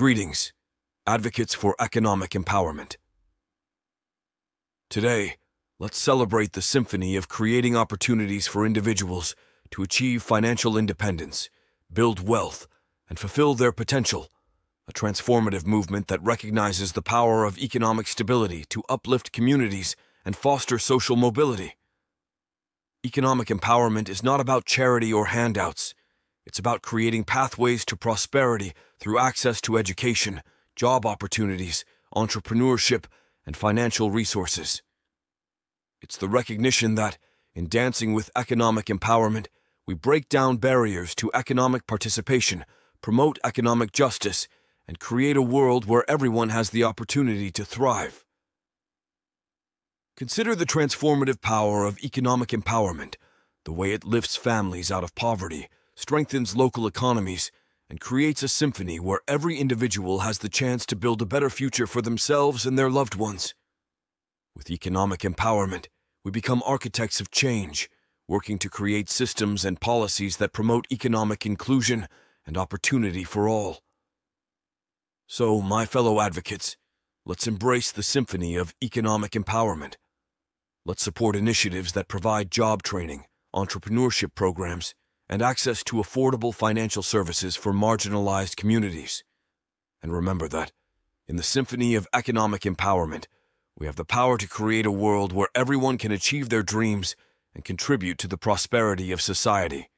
Greetings, advocates for economic empowerment. Today, let's celebrate the symphony of creating opportunities for individuals to achieve financial independence, build wealth, and fulfill their potential. A transformative movement that recognizes the power of economic stability to uplift communities and foster social mobility. Economic empowerment is not about charity or handouts. It's about creating pathways to prosperity through access to education, job opportunities, entrepreneurship, and financial resources. It's the recognition that, in dancing with economic empowerment, we break down barriers to economic participation, promote economic justice, and create a world where everyone has the opportunity to thrive. Consider the transformative power of economic empowerment, the way it lifts families out of poverty, strengthens local economies, and creates a symphony where every individual has the chance to build a better future for themselves and their loved ones. With economic empowerment, we become architects of change, working to create systems and policies that promote economic inclusion and opportunity for all. So, my fellow advocates, let's embrace the symphony of economic empowerment. Let's support initiatives that provide job training, entrepreneurship programs, and access to affordable financial services for marginalized communities. And remember that, in the symphony of economic empowerment, we have the power to create a world where everyone can achieve their dreams and contribute to the prosperity of society.